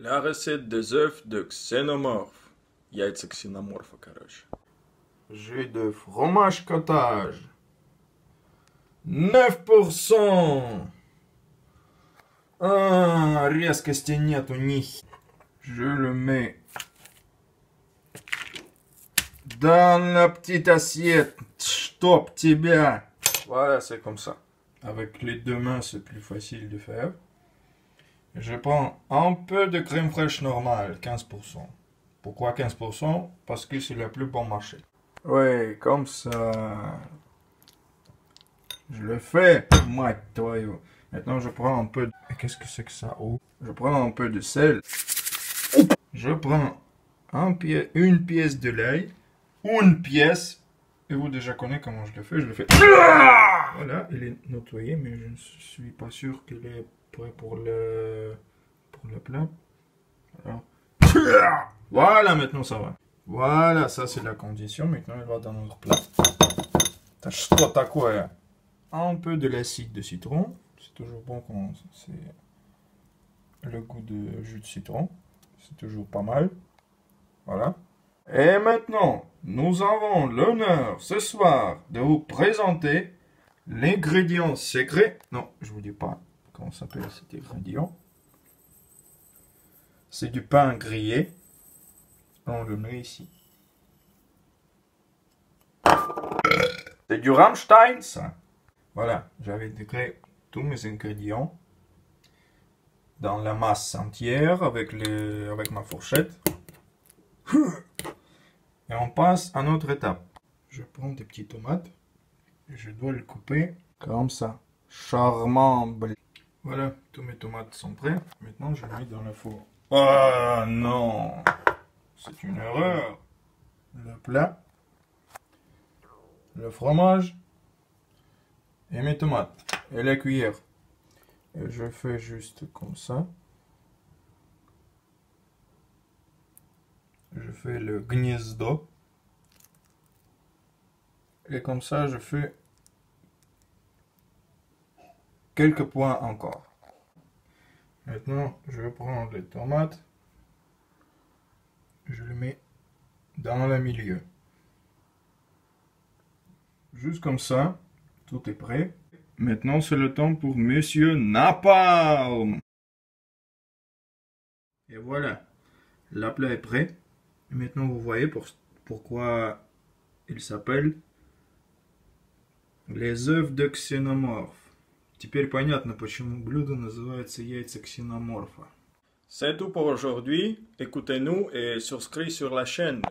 La recette des œufs de xénomorphe. Яйца ксеноморфа, короче. Jus de fromage cottage. 9%. А, резкости нету них. Je le mets dans la petite assiette. Чтоб тебя. Voilà, c'est comme ça. Avec les deux mains, c'est plus facile de faire. Je prends un peu de crème fraîche normale, 15%. Pourquoi 15% Parce que c'est le plus bon marché. Ouais, comme ça. Je le fais, moi, toi. Maintenant, je prends un peu de... Qu'est-ce que c'est que ça? Oh. Je prends un peu de sel. Je prends un pied, une pièce de lait. Une pièce. Et vous déjà connaissez comment je le fais. Je le fais... Voilà, il est nettoyé, mais je ne suis pas sûr qu'il est pour, le pour le plat. Voilà. voilà, maintenant ça va. Voilà, ça c'est la condition. Maintenant, elle va dans notre plat. T'as quoi Un peu de l'acide de citron. C'est toujours bon quand c'est le goût de jus de citron. C'est toujours pas mal. Voilà. Et maintenant, nous avons l'honneur ce soir de vous présenter l'ingrédient secret. Non, je vous dis pas comment s'appelle cet ingrédient? C'est du pain grillé. On le met ici. C'est du Rammstein, ça. Voilà, j'avais intégré tous mes ingrédients dans la masse entière avec, les, ma fourchette. Et on passe à notre étape. Je prends des petites tomates je dois le couper comme ça. Charmant blé. Voilà, tous mes tomates sont prêts. Maintenant, je les mets dans le four. Oh non C'est une erreur. Le plat, le fromage et mes tomates et la cuillère. Et je fais juste comme ça. Je fais le gniezdo. Et comme ça, je fais quelques points encore. Maintenant, je vais prendre les tomates. Je les mets dans le milieu. Juste comme ça, tout est prêt. Maintenant, c'est le temps pour Monsieur Napalm. Et voilà, la plat est prêt. Et maintenant, vous voyez pour, pourquoi il s'appelle les œufs de xénomorphe. Теперь понятно, почему блюдо называется яйца ксеноморфа. C'est tout pour aujourd'hui. Écoutez-nous et souscrivez sur la chaîne.